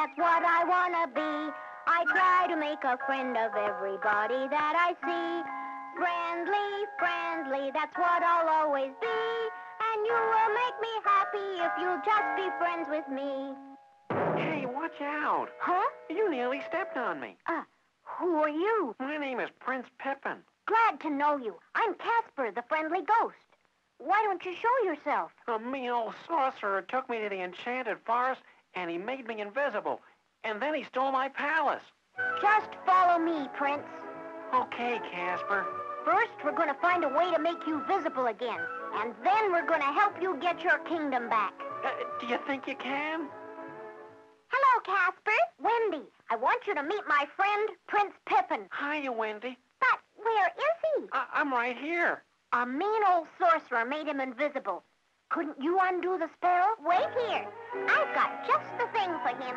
that's what I wanna be. I try to make a friend of everybody that I see. Friendly, friendly, that's what I'll always be. And you will make me happy if you'll just be friends with me. Hey, watch out. Huh? You nearly stepped on me. Uh, who are you? My name is Prince Pippin. Glad to know you. I'm Casper, the friendly ghost. Why don't you show yourself? A mean old sorcerer took me to the enchanted forest and he made me invisible. And then he stole my palace. Just follow me, Prince. Okay, Casper. First, we're going to find a way to make you visible again. And then we're going to help you get your kingdom back. Uh, do you think you can? Hello, Casper. Wendy. I want you to meet my friend, Prince Pippin. Hiya, Wendy. But where is he? I- I'm right here. A mean old sorcerer made him invisible. Couldn't you undo the spell? Wait here. I've got just the thing for him.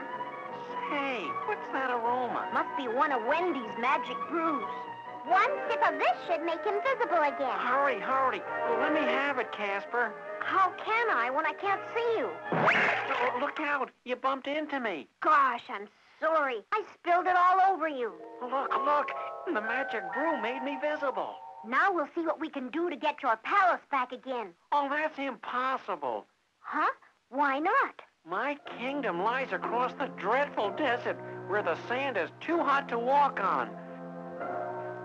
Hey, what's that aroma? Must be one of Wendy's magic brews. One sip of this should make him visible again. Hurry, hurry. Let me have it, Casper. How can I when I can't see you? Oh, look out. You bumped into me. Gosh, I'm sorry. I spilled it all over you. Look, look. The magic brew made me visible. Now we'll see what we can do to get your palace back again. Oh, that's impossible. Huh? Why not? My kingdom lies across the dreadful desert where the sand is too hot to walk on.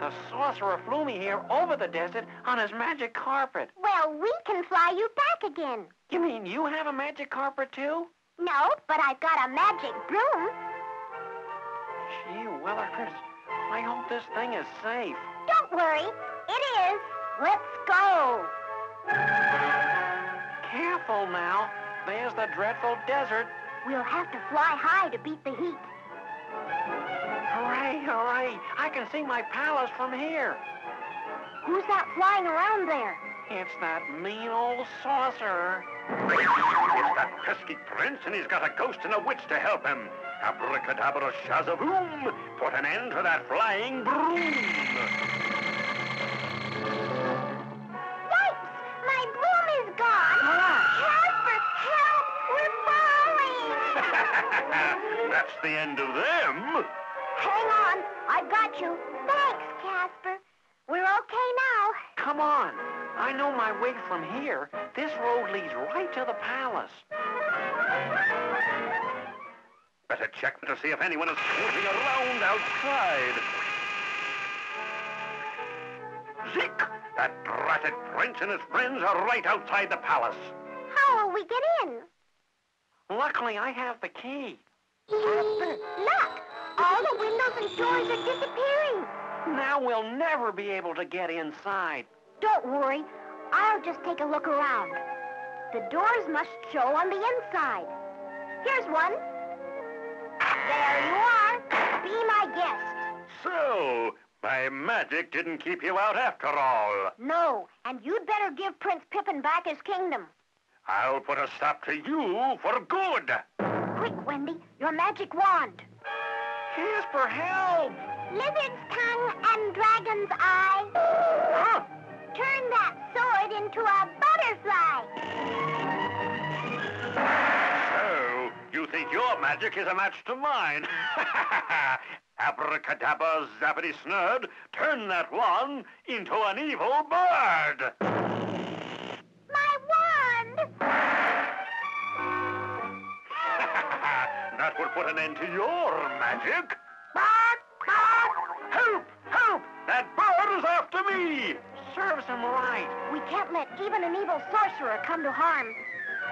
The sorcerer flew me here over the desert on his magic carpet. Well, we can fly you back again. You mean you have a magic carpet too? No, but I've got a magic broom. Gee willikers, I hope this thing is safe. Don't worry. It is. Let's go. Careful now. There's the dreadful desert. We'll have to fly high to beat the heat. Hooray, hooray. I can see my palace from here. Who's that flying around there? It's that mean old sorcerer. It's that pesky prince, and he's got a ghost and a witch to help him. Abracadabra shazavoom! Put an end to that flying broom! That's the end of them. Hang on. I've got you. Thanks, Casper. We're okay now. Come on. I know my way from here. This road leads right to the palace. Better check to see if anyone is snooping around outside. Zeke! That dratted prince and his friends are right outside the palace. How will we get in? Luckily, I have the key. Casper, look! All the windows and doors are disappearing. Now we'll never be able to get inside. Don't worry. I'll just take a look around. The doors must show on the inside. Here's one. There you are. Be my guest. So, my magic didn't keep you out after all. No, and you'd better give Prince Pippin back his kingdom. I'll put a stop to you for good. Your magic wand. Casper, help! Lizard's tongue and dragon's eye. Huh? Turn that sword into a butterfly. So, you think your magic is a match to mine? Abracadabra, zappity snurd, turn that one into an evil bird. My wand! That would put an end to your magic. Help, help! That bird is after me. Serves him right. We can't let even an evil sorcerer come to harm.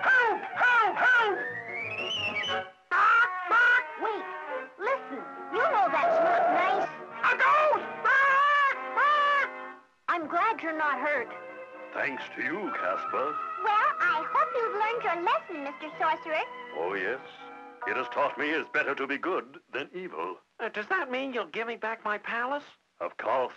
Help, help, help! Bark, bark. Wait, listen. You know that's not nice. A ghost! Bark, bark! I'm glad you're not hurt. Thanks to you, Casper. Well, I hope you've learned your lesson, Mr. Sorcerer. Oh, yes. It has taught me it's better to be good than evil. Uh, does that mean you'll give me back my palace? Of course.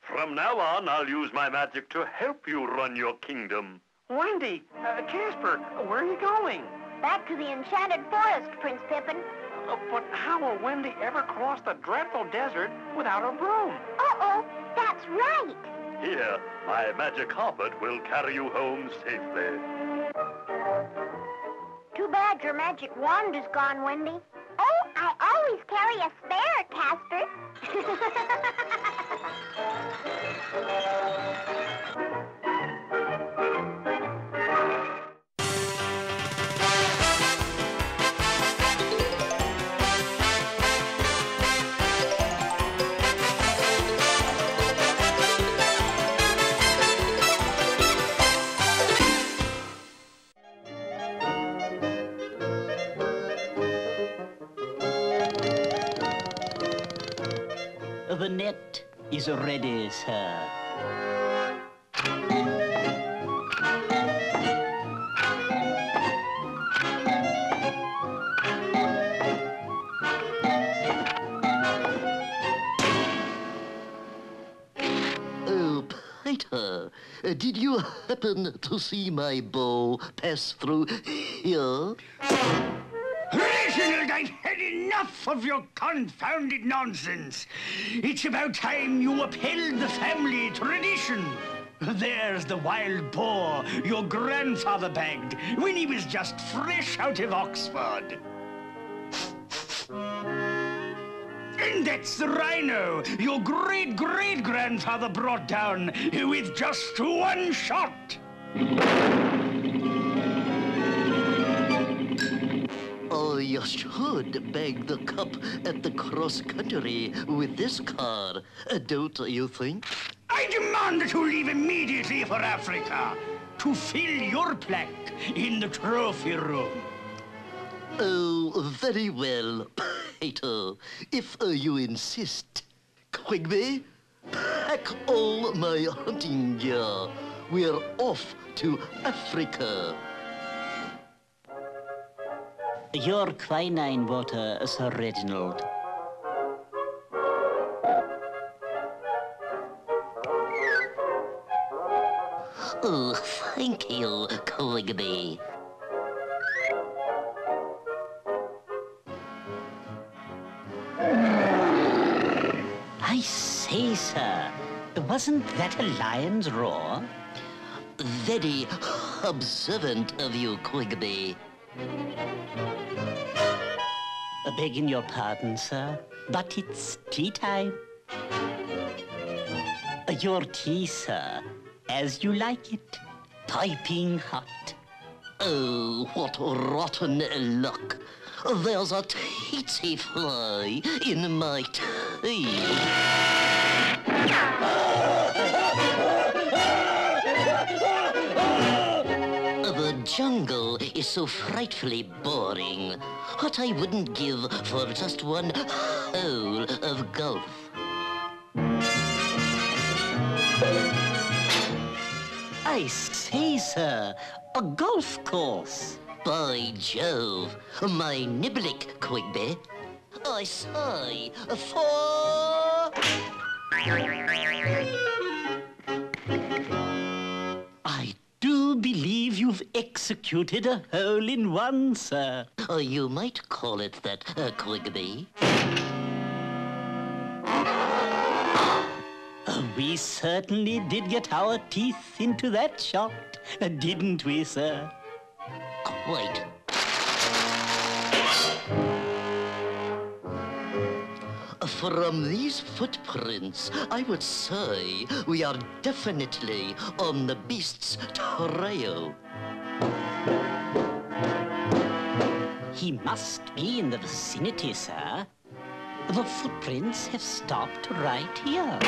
From now on, I'll use my magic to help you run your kingdom. Wendy, uh, Casper, where are you going? Back to the enchanted forest, Prince Pippin. Uh, but how will Wendy ever cross the dreadful desert without a broom? Uh-oh, that's right. Here, my magic carpet will carry you home safely. Too your magic wand is gone, Wendy. Oh, I always carry a spare, Casper. The net is ready, sir. Oh, Peter, uh, did you happen to see my bow pass through here? Reginald, I've had enough of your confounded nonsense. It's about time you upheld the family tradition. There's the wild boar your grandfather bagged when he was just fresh out of Oxford. And that's the rhino your great great grandfather brought down with just one shot. I should bag the cup at the cross country with this car, uh, don't you think? I demand that you leave immediately for Africa to fill your plaque in the trophy room. Oh, very well, Peter, if uh, you insist. Quigby, pack all my hunting gear. We're off to Africa. Your quinine water, Sir Reginald. Oh, thank you, Quigby. I say, sir, wasn't that a lion's roar? Very observant of you, Quigby. Begging your pardon, sir, but it's tea time. Uh, your tea, sir, as you like it, piping hot. Oh, what rotten luck. There's a tsetse fly in my tea. The jungle is so frightfully boring. What I wouldn't give for just one hole of golf. I say, sir, a golf course. By Jove, my niblick, Quigby. I say, for... executed a hole in one, sir. Uh, you might call it that, uh, Quigby. Uh, We certainly did get our teeth into that shot, didn't we, sir? Quite. From these footprints, I would say we are definitely on the beast's trail. He must be in the vicinity, sir. The footprints have stopped right here.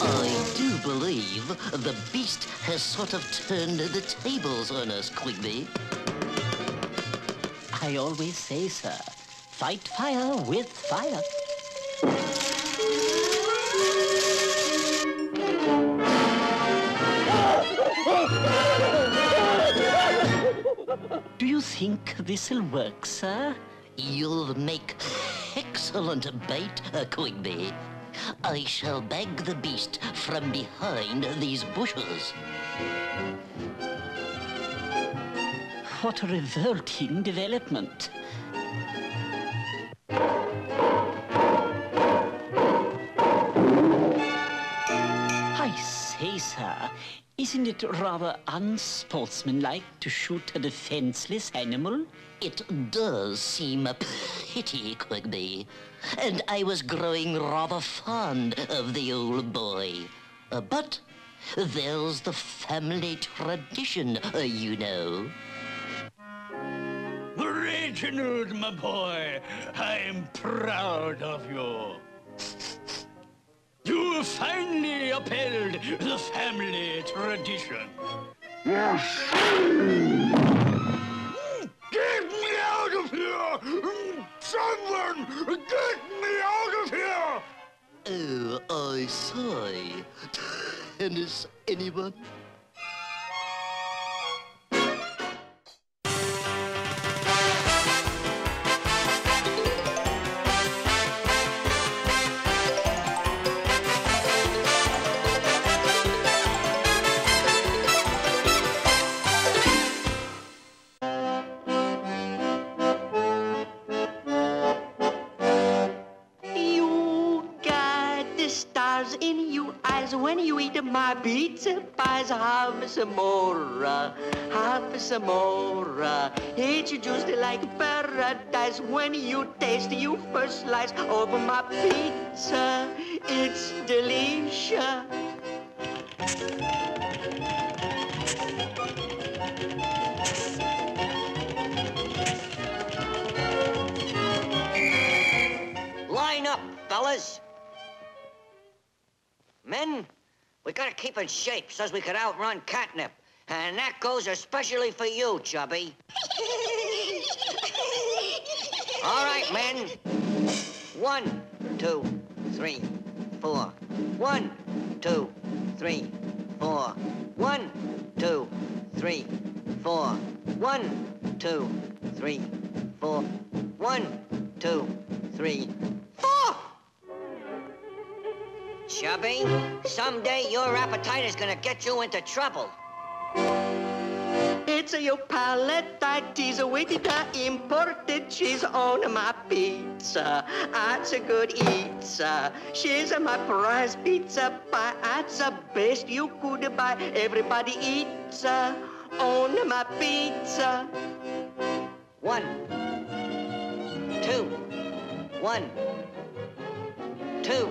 I do believe the beast has sort of turned the tables on us, Quigby. I always say, sir, fight fire with fire. Do you think this'll work, sir? You'll make excellent bait, uh, Quigby. I shall bag the beast from behind these bushes. What a revolting development. I say, sir, Isn't it rather unsportsmanlike to shoot a defenseless animal? It does seem a pity, Quigby. And I was growing rather fond of the old boy. Uh, but there's the family tradition, uh, you know. Reginald, my boy, I'm proud of you. You finally upheld the family tradition. Get me out of here! Someone, get me out of here! Oh, I say. And is anyone? Stars in your eyes when you eat my pizza pies. Have some more, have some more. It's just like paradise when you taste your first slice of my pizza. It's delicious. Line up, fellas. Men, we gotta keep in shape so's we could outrun Katnip. And that goes especially for you, Chubby. All right, men. One, two, three, four. One, two, three, four. One, two, three, four. One, two, three, four. One, two, three, four. Chubby, someday your appetite is gonna get you into trouble. It's a your palette palatite with the imported cheese on my pizza. That's a good eatsa. She's a my prize pizza pie. That's the best you could buy. Everybody eats on my pizza. One, two, one, two,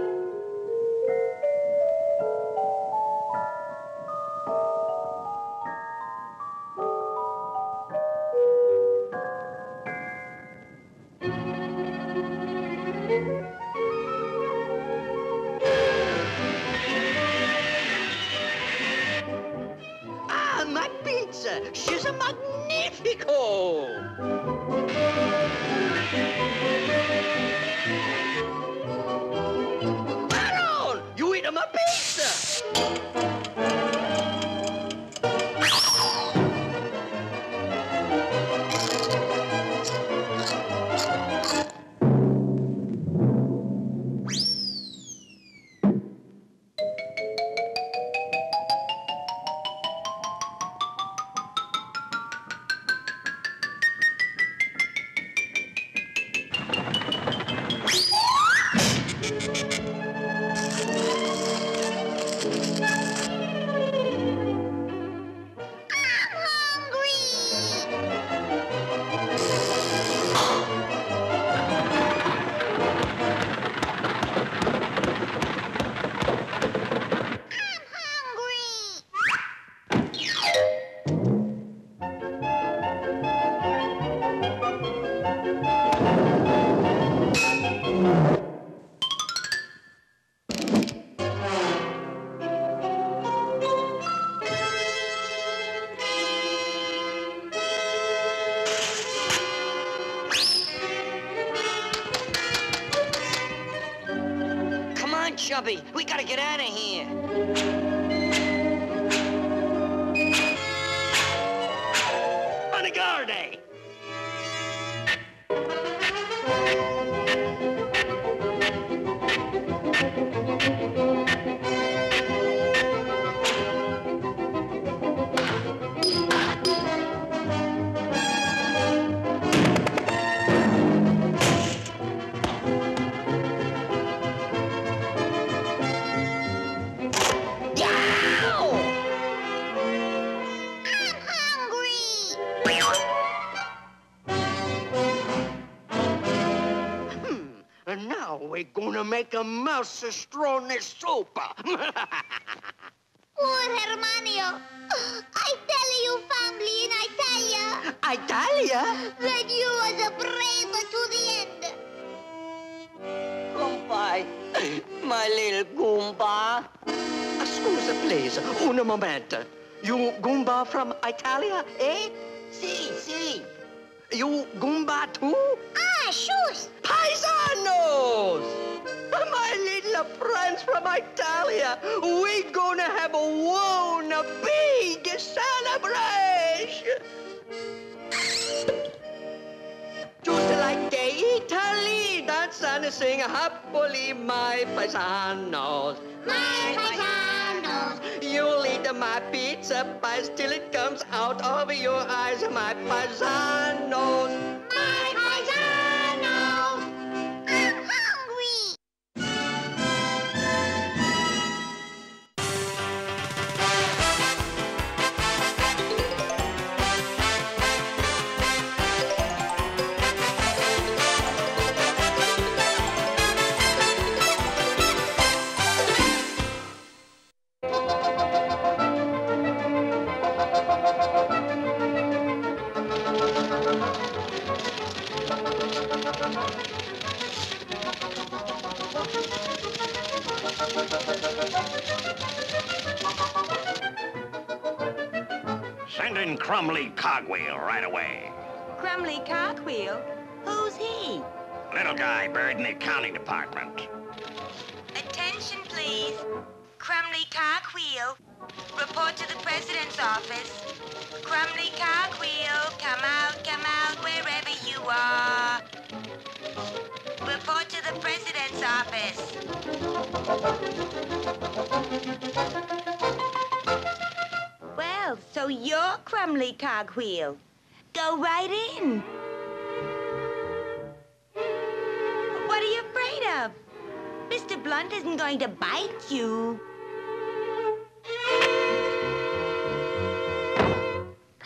She's a magnifico. On, Chubby. We gotta get out of here. Anagarde. make a mouse-strone soup. Poor Hermanio. I tell you, family in Italia, Italia? that you was a brave to the end. Goodbye, my little Goomba. Scusa, please, un momento. You Goomba from Italia, eh? Si, si. You Goomba too? Ah, shoes. Paisanos! My little friends from Italia, we gonna have a one a big celebration! Just like the Italy, dance and sing happily, my paisanos. My paisanos. You'll eat my pizza pies till it comes out of your eyes, my paisanos. My paisanos. Send in Crumley Cogwheel right away. Crumley Cogwheel? Who's he? Little guy buried in the accounting department. Attention, please. Crumley Cogwheel, Report to the president's office. Crumley Cogwheel, come out, come out, wherever you are. The president's office. Well, so you're Crumley Cogwheel. Go right in. What are you afraid of? Mr. Blunt isn't going to bite you.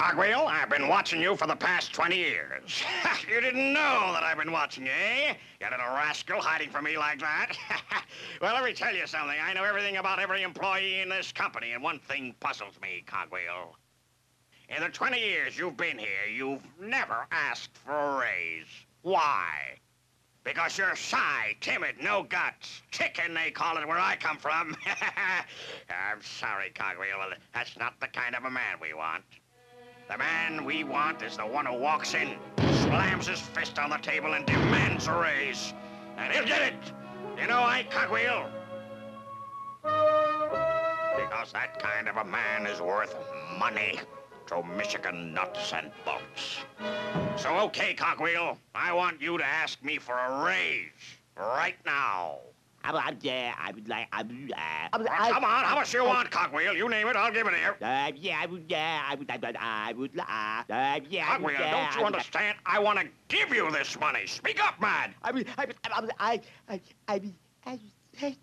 Cogwheel, I've been watching you for the past 20 years. you didn't know that I've been watching you, eh? You little rascal hiding from me like that. well, let me tell you something. I know everything about every employee in this company, and one thing puzzles me, Cogwheel. In the 20 years you've been here, you've never asked for a raise. Why? Because you're shy, timid, no guts. Chicken, they call it where I come from. I'm sorry, Cogwheel. Well, that's not the kind of a man we want. The man we want is the one who walks in, slams his fist on the table, and demands a raise. And he'll get it. You know I Cogwheel? Because that kind of a man is worth money to Michigan nuts and bolts. So, okay, Cogwheel, I want you to ask me for a raise right now. I, I, yeah, I would like, I would, uh, Oh, come on, how much you want, Cogwheel? You name it, I'll give it here. Uh, yeah, I would, yeah, I would, I would, I would, uh, uh, yeah, I would, Cogwheel, don't you I understand? I want to give you this money. Speak up, man. I would, I would, I I, I, I I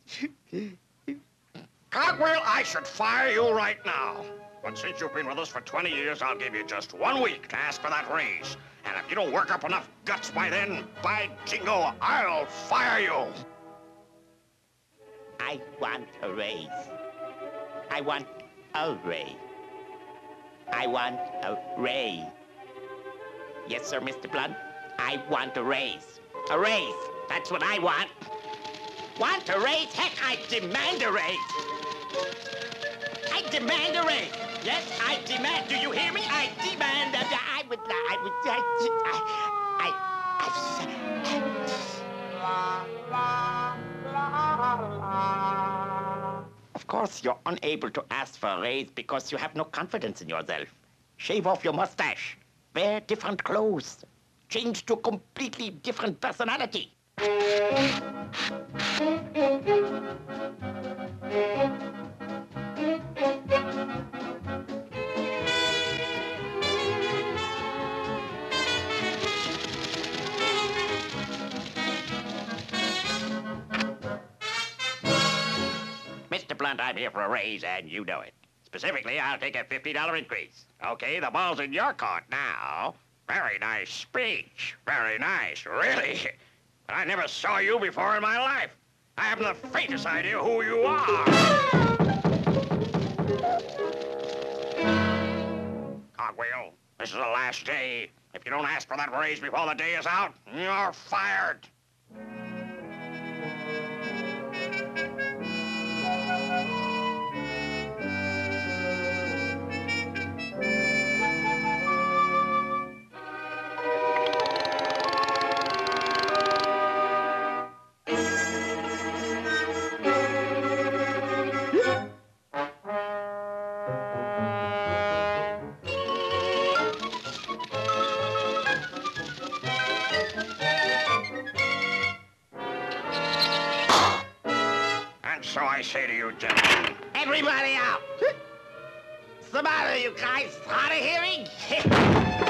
Cogwheel, I should fire you right now. But since you've been with us for 20 years, I'll give you just one week to ask for that raise. And if you don't work up enough guts by then, by jingo, I'll fire you. I want a raise. I want a raise. I want a raise. Yes, sir, Mr. Blunt. I want a raise. A raise. That's what I want. Want a raise? Heck, I demand a raise. I demand a raise. Yes, I demand. Do you hear me? I demand. I would. I would. I. I. you're unable to ask for a raise because you have no confidence in yourself. Shave off your mustache. Wear different clothes. Change to completely different personality. I'm here for a raise, and you know it. Specifically, I'll take a $50 increase. Okay, the ball's in your court now. Very nice speech. Very nice, really. But I never saw you before in my life. I haven't the faintest idea who you are. Cogwheel, this is the last day. If you don't ask for that raise before the day is out, you're fired. And so I say to you, gentlemen, Everybody out! What's the matter, you guys? Hard of hearing?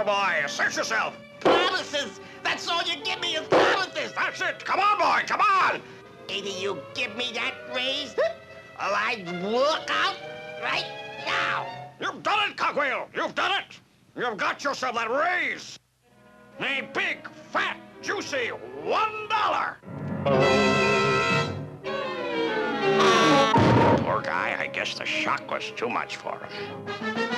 Tougher boy, assert yourself. promises! That's all you give me is promises! That's it. Come on, boy, come on. Either you give me that raise, or I walk out right now. You've done it, Cogwheel. You've done it. You've got yourself that raise. A big, fat, juicy one dollar. Poor guy, I guess the shock was too much for him.